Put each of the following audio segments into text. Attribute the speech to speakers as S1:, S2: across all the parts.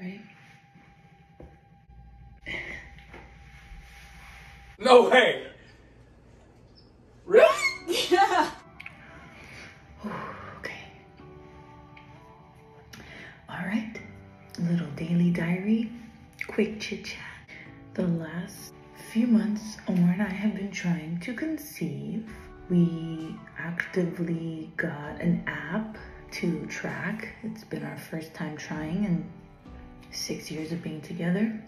S1: ready?
S2: No way.
S1: Years of being together.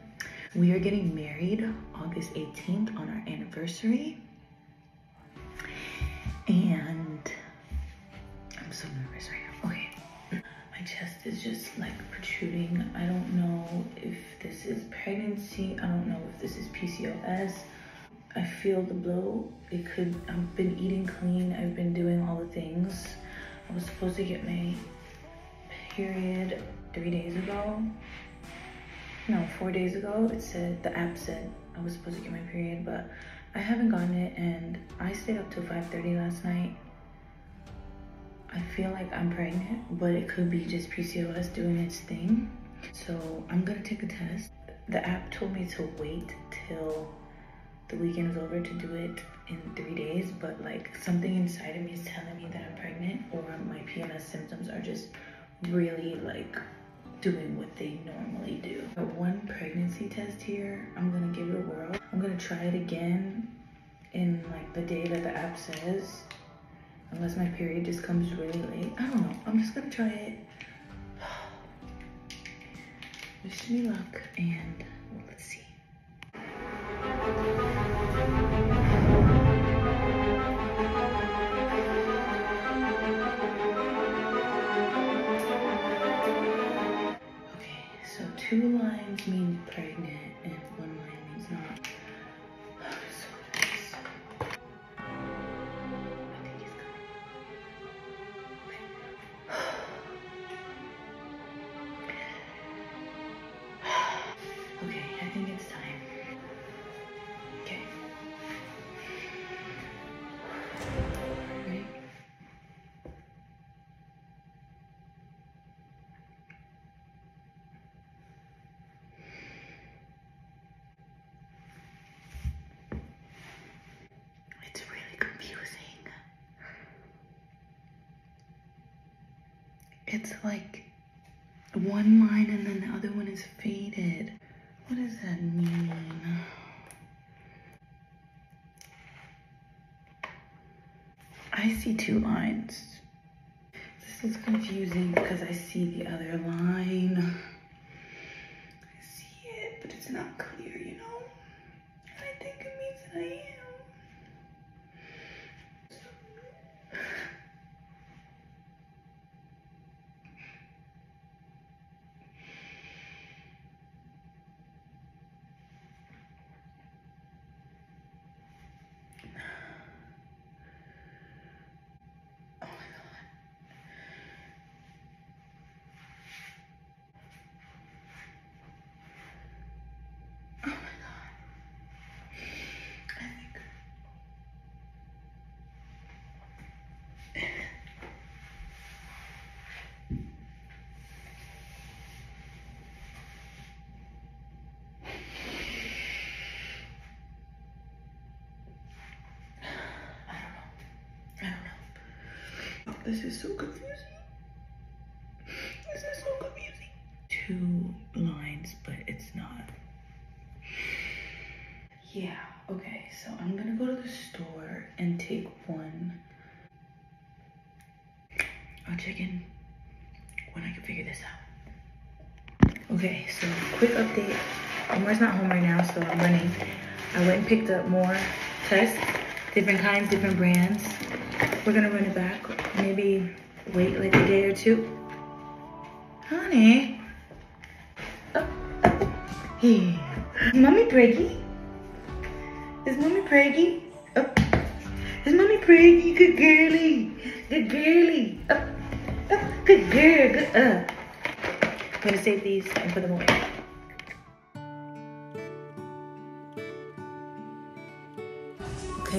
S1: We are getting married August 18th on our anniversary. And I'm so nervous right now. Okay. My chest is just like protruding. I don't know if this is pregnancy. I don't know if this is PCOS. I feel the blow. It could, I've been eating clean. I've been doing all the things. I was supposed to get my period three days ago. No, four days ago. It said, the app said I was supposed to get my period, but I haven't gotten it and I stayed up till 5.30 last night. I feel like I'm pregnant, but it could be just PCOS doing its thing. So I'm gonna take a test. The app told me to wait till the weekend is over to do it in three days, but like something inside of me is telling me that I'm pregnant or my PMS symptoms are just really like doing what they normally do. One pregnancy test here, I'm gonna give it a whirl. I'm gonna try it again in like the day that the app says, unless my period just comes really late. I don't know, I'm just gonna try it. Wish me luck and let's see. It's like one line and then the other one is faded. What does that mean? I see two lines. This is confusing because I see the other line. I see it, but it's not clear, you know? This is so confusing. This is so confusing. Two lines, but it's not. Yeah, okay, so I'm gonna go to the store and take one. I'll check in when I can figure this out. Okay, so quick update. Omar's not home right now, so I'm running. I went and picked up more tests, different kinds, different brands. We're gonna run it back. Maybe wait like a day or two. Honey. Oh. Hey. Mommy preggy? Is mommy preggy? Oh. Is mommy preggy? Good girly. Good girly. Oh. Oh. Good girl. Good uh. I'm gonna save these and put them away.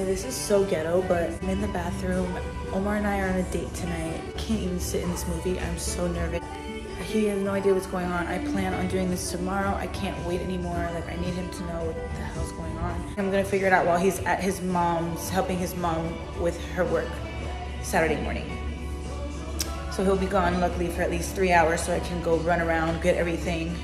S1: Okay, this is so ghetto, but I'm in the bathroom. Omar and I are on a date tonight. Can't even sit in this movie. I'm so nervous. He has no idea what's going on. I plan on doing this tomorrow. I can't wait anymore. Like I need him to know what the hell's going on. I'm gonna figure it out while he's at his mom's, helping his mom with her work Saturday morning. So he'll be gone luckily for at least three hours so I can go run around, get everything,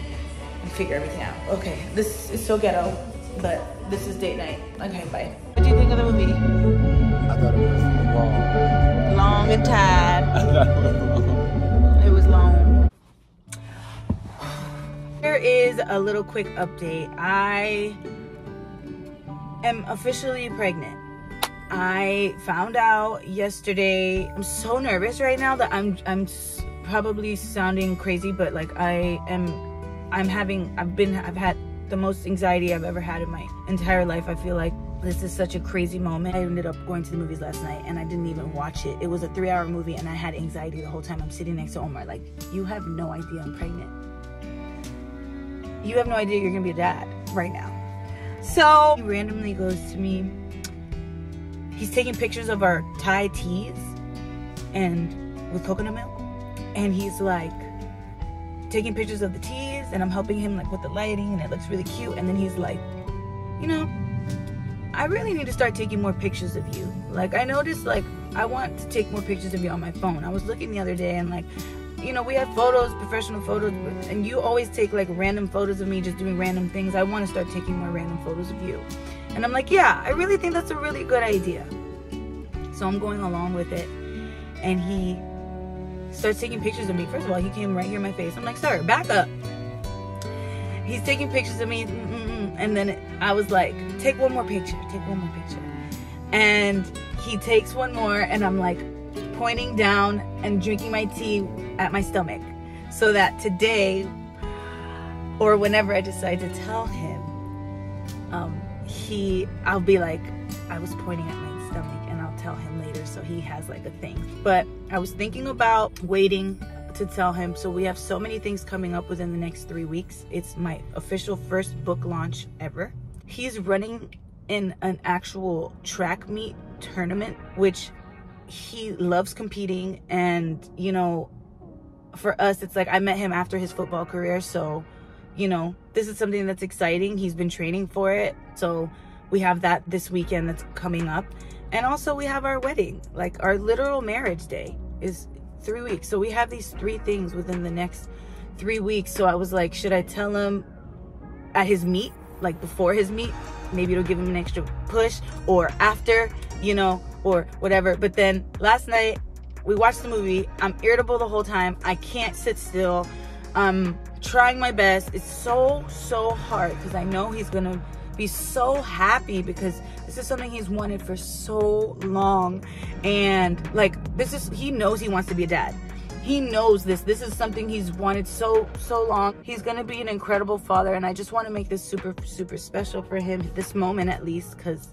S1: and figure everything out. Okay, this is so ghetto, but this is date night. Okay, bye. Think of the movie?
S2: I thought it was long.
S1: Long and tired.
S2: I thought it was long.
S1: It was long. Here is a little quick update. I am officially pregnant. I found out yesterday. I'm so nervous right now that I'm I'm probably sounding crazy, but like I am I'm having I've been I've had the most anxiety I've ever had in my entire life. I feel like this is such a crazy moment. I ended up going to the movies last night and I didn't even watch it. It was a 3-hour movie and I had anxiety the whole time. I'm sitting next to Omar like, "You have no idea I'm pregnant. You have no idea you're to be a dad right now." So, he randomly goes to me he's taking pictures of our Thai teas and with coconut milk. And he's like taking pictures of the teas and I'm helping him like with the lighting and it looks really cute. And then he's like, you know, I really need to start taking more pictures of you. Like I noticed like I want to take more pictures of you on my phone. I was looking the other day and like you know, we have photos, professional photos, and you always take like random photos of me just doing random things. I want to start taking more random photos of you. And I'm like, yeah, I really think that's a really good idea. So I'm going along with it. And he starts taking pictures of me. First of all, he came right here in my face. I'm like, sir, back up. He's taking pictures of me. Mm, mm, mm. And then I was like, take one more picture. Take one more picture. And he takes one more. And I'm like pointing down and drinking my tea at my stomach. So that today, or whenever I decide to tell him, um, he I'll be like I was pointing at my stomach and I'll tell him later so he has like a thing. But I was thinking about waiting to tell him so we have so many things coming up within the next 3 weeks. It's my official first book launch ever. He's running in an actual track meet tournament which he loves competing and you know for us it's like I met him after his football career so you know, this is something that's exciting. He's been training for it. So we have that this weekend that's coming up. And also we have our wedding. Like our literal marriage day is three weeks. So we have these three things within the next three weeks. So I was like, should I tell him at his meet, like before his meet? Maybe it'll give him an extra push or after, you know, or whatever. But then last night we watched the movie. I'm irritable the whole time. I can't sit still. I'm trying my best. It's so, so hard because I know he's to be so happy because this is something he's wanted for so long. And like, this is, he knows he wants to be a dad. He knows this. This is something he's wanted so, so long. He's going to be an incredible father. And I just want to make this super, super special for him, this moment at least, because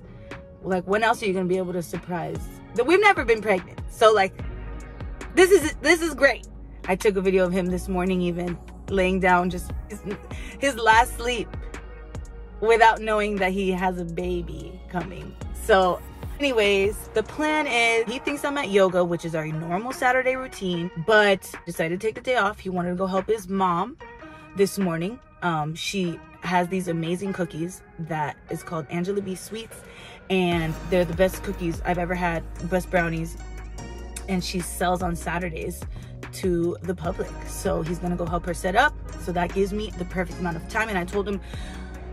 S1: like, when else are you going to be able to surprise? That we've never been pregnant. So like, this is, this is great. I took a video of him this morning, even laying down, just his, his last sleep without knowing that he has a baby coming. So, anyways, the plan is he thinks I'm at yoga, which is our normal Saturday routine, but decided to take the day off. He wanted to go help his mom this morning. Um, she has these amazing cookies that is called Angela B Sweets, and they're the best cookies I've ever had, best brownies. And she sells on Saturdays to the public. So he's gonna go help her set up. So that gives me the perfect amount of time. And I told him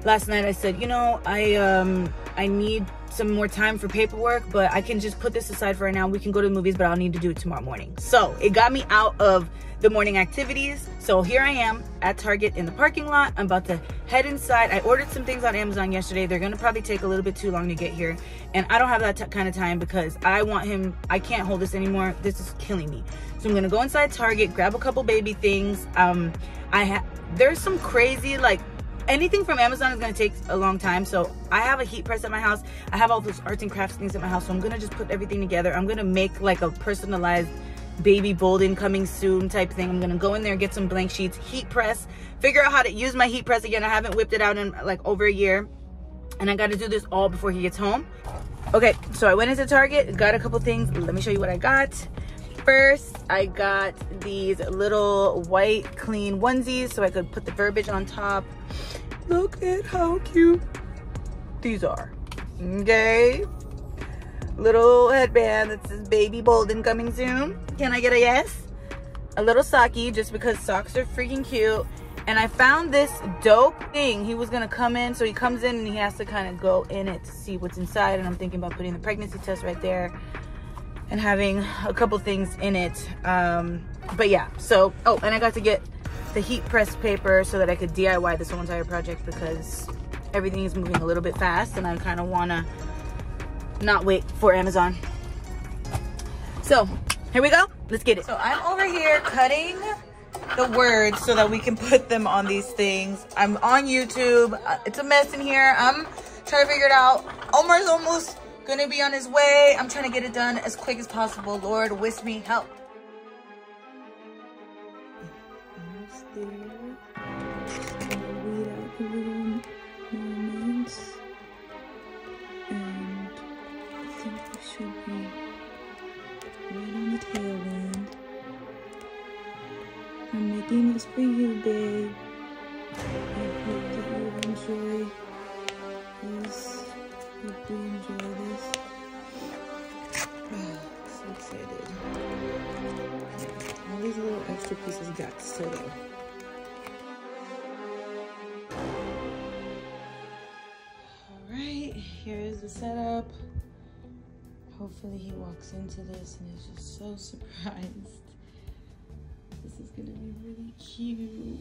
S1: last night, I said, you know, I um I need some more time for paperwork, but I can just put this aside for right now. We can go to the movies, but I'll need to do it tomorrow morning. So it got me out of the morning activities. So here I am at Target in the parking lot. I'm about to head inside. I ordered some things on Amazon yesterday. They're gonna probably take a little bit too long to get here. And I don't have that kind of time because I want him, I can't hold this anymore. This is killing me. So I'm gonna go inside Target, grab a couple baby things. Um, I have, there's some crazy like anything from Amazon is gonna take a long time. So I have a heat press at my house. I have all those arts and crafts things at my house. So I'm gonna just put everything together. I'm gonna make like a personalized baby Bolden coming soon type thing. I'm gonna go in there, get some blank sheets, heat press, figure out how to use my heat press again. I haven't whipped it out in like over a year. And I gotta do this all before he gets home. Okay, so I went into Target, got a couple things. Let me show you what I got. First, I got these little white clean onesies so I could put the verbiage on top. Look at how cute these are. Okay. Little headband that says baby Bolden coming soon. Can I get a yes? A little socky just because socks are freaking cute. And I found this dope thing. He was gonna come in, so he comes in and he has to kind of go in it to see what's inside. And I'm thinking about putting the pregnancy test right there and having a couple things in it. Um, but yeah, so, oh, and I got to get the heat press paper so that I could DIY this whole entire project because everything is moving a little bit fast and I kind of wanna not wait for Amazon. So here we go, let's get it. So I'm over here cutting the words so that we can put them on these things. I'm on YouTube, Uh, it's a mess in here. I'm trying to figure it out. Omar's almost gonna be on his way. I'm trying to get it done as quick as possible. Lord, wish me help. I'm making this for you, babe. I hope that you enjoy. You enjoy this. so excited. All these little extra pieces got so though. Alright, here's the setup. Hopefully he walks into this and is just so surprised. This is gonna be really cute.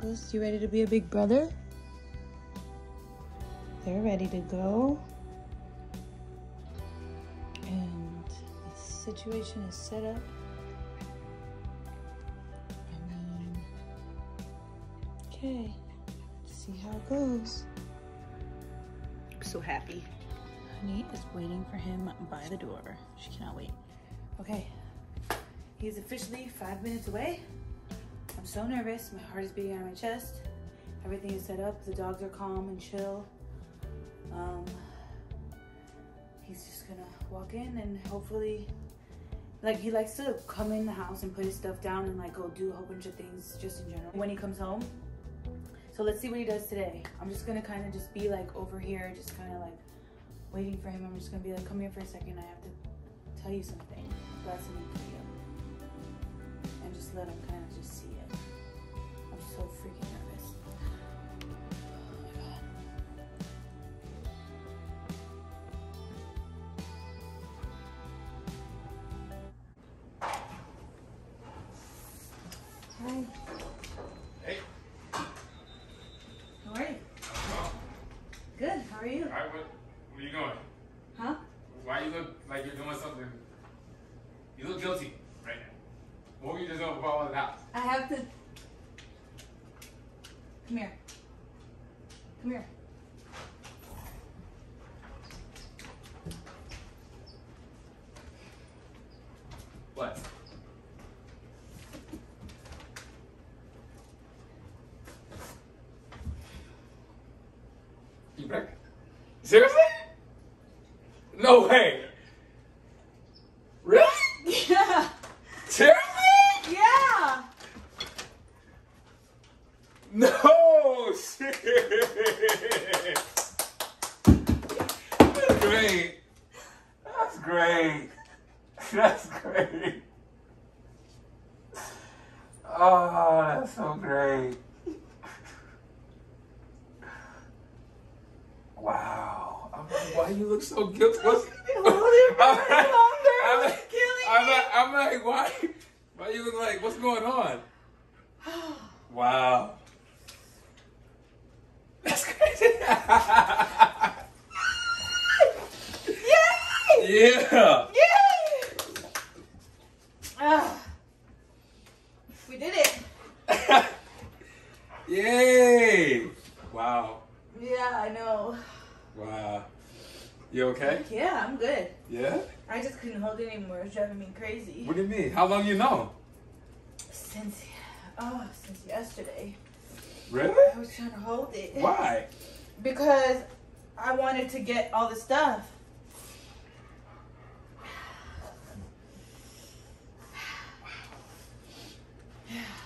S1: Ghost, you ready to be a big brother? They're ready to go. And the situation is set up. I mean, okay, let's see how it goes. I'm so happy. Honey is waiting for him by the door. She cannot wait. Okay, he's officially five minutes away. I'm so nervous. My heart is beating out of my chest. Everything is set up. The dogs are calm and chill. Um, he's just gonna walk in and hopefully, like he likes to come in the house and put his stuff down and like go do a whole bunch of things just in general when he comes home. So let's see what he does today. I'm just gonna kind of just be like over here, just kind of like waiting for him. I'm just gonna be like, come here for a second. I have to tell you something. Got something for you. And just let him kind of just see it. I'm so freaking
S3: where you going?
S1: Huh?
S3: Why you look like you're doing something? You look guilty right now. What were you just about all of that?
S1: I have to. Come here. Come here.
S3: What? You pregnant? Seriously? No way. Really?
S1: Yeah.
S3: Seriously?
S1: Yeah.
S3: No shit. That's great. That's great. That's great. Oh, that's so great. Wow. I'm like, why you look so guilty? What's,
S1: Hold it for
S3: I'm,
S1: a little longer.
S3: I'm,
S1: It's
S3: like,
S1: killing
S3: I'm,
S1: me.
S3: like, I'm like, why? Why you look like, what's going on? Wow. That's crazy.
S1: Yay!
S3: yeah.
S1: Yay! Ah. We did it.
S3: Yay. Wow.
S1: Yeah, I know.
S3: Wow. You okay?
S1: Yeah, I'm good.
S3: Yeah?
S1: I just couldn't hold it anymore. It's driving me crazy.
S3: What do you mean? How long you know?
S1: Since, oh, since yesterday.
S3: Really?
S1: I was trying to hold it.
S3: Why?
S1: Because I wanted to get all the stuff.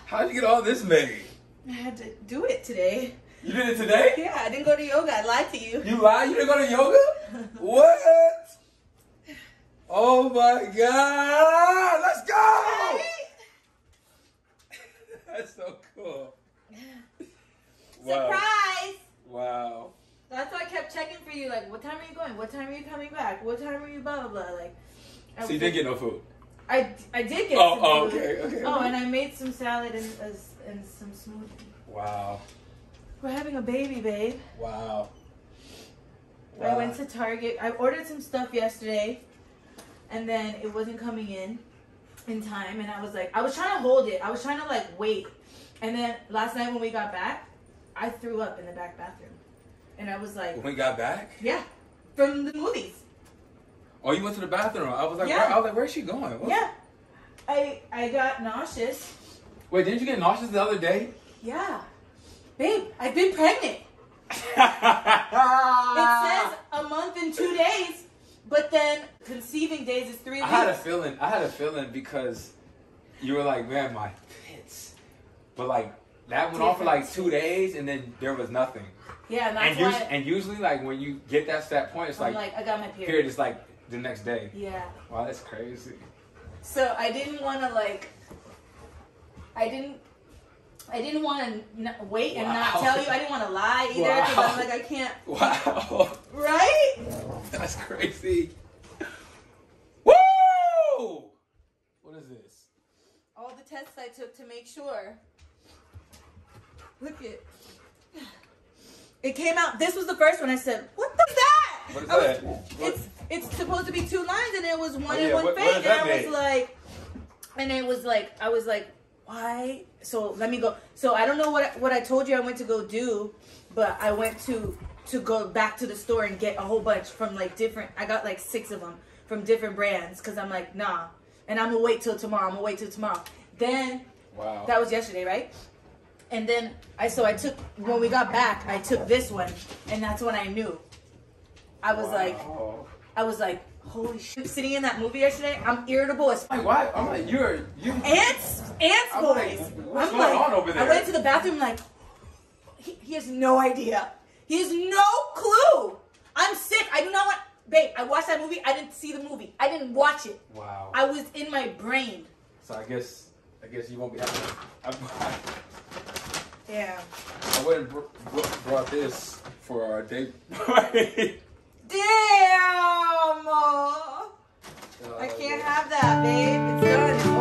S3: How did you get all this made?
S1: I had to do it today.
S3: You did it today?
S1: Yeah, I didn't go to yoga. I lied to you.
S3: You lied? You didn't go to yoga? what? Oh my God! Let's go! That's so cool. Wow.
S1: Surprise!
S3: Wow.
S1: That's why I kept checking for you. Like, what time are you going? What time are you coming back? What time are you blah blah blah? Like, I
S3: So you did get no food?
S1: I, I did get
S3: Oh,
S1: some
S3: oh,
S1: food.
S3: okay, okay.
S1: Oh, and I made some salad and uh, and some smoothie.
S3: Wow.
S1: We're having a baby, babe.
S3: Wow.
S1: I went to Target. I ordered some stuff yesterday, and then it wasn't coming in in time. And I was like, I was trying to hold it. I was trying to like wait. And then last night when we got back, I threw up in the back bathroom, and I was like,
S3: When we got back?
S1: yeah, from the movies.
S3: Oh, you went to the bathroom. I was like,
S1: Yeah.
S3: where, I was like, where's she going? What?
S1: Yeah, I I got nauseous.
S3: Wait, didn't you get nauseous the other day?
S1: Yeah, babe, I've been pregnant.
S3: it
S1: says a month and two days, but then conceiving days is three
S3: I
S1: weeks.
S3: had a feeling. I had a feeling because you were like, man, my. But like that went on for like two days, and then there was nothing.
S1: yeah, and
S3: And, us- and usually, like when you get that that point, it's
S1: I'm
S3: like,
S1: like, I got my period.
S3: period is like the next day.
S1: Yeah.
S3: Wow, that's crazy.
S1: So I didn't want to like. I didn't. I didn't want to n- wait and not tell you. I didn't want to lie either because
S3: Wow.
S1: I'm like I can't.
S3: Wow,
S1: Right?
S3: that's crazy. Woo! What is this?
S1: All the tests I took to make sure. Look it. It came out. This was the first one. I said, "What the that?"
S3: What is
S1: was-
S3: that? What-
S1: It's it's supposed to be two lines, and it was one
S3: Oh,
S1: and one
S3: what-
S1: fake, and I was like, and it was like, I was like, why? So let me go. So I don't know what I- what I told you I went to go do, but I went to to go back to the store and get a whole bunch from like different. I got like six of them from different brands because I'm like, nah, and I'm gonna wait till tomorrow. I'm gonna wait till tomorrow. Then
S3: Wow.
S1: that was yesterday, right? And then I so I took when we got back, I took this one, and that's when I knew. I was like, I was like, holy shit! Sitting in that movie yesterday, I'm irritable as
S3: Like, why? I'm like, you're you.
S1: ants, ants,
S3: I'm like,
S1: boys.
S3: what's
S1: I'm
S3: going
S1: like,
S3: on over there?
S1: I went to the bathroom like, he, he has no idea. He has no clue. I'm sick. I do not want, babe. I watched that movie. I didn't see the movie. I didn't watch it.
S3: Wow.
S1: I was in my brain.
S3: So I guess I guess you won't be happy.
S1: Yeah.
S3: I would have br- br- brought this for our date.
S1: Damn. Uh, I can't have that, babe.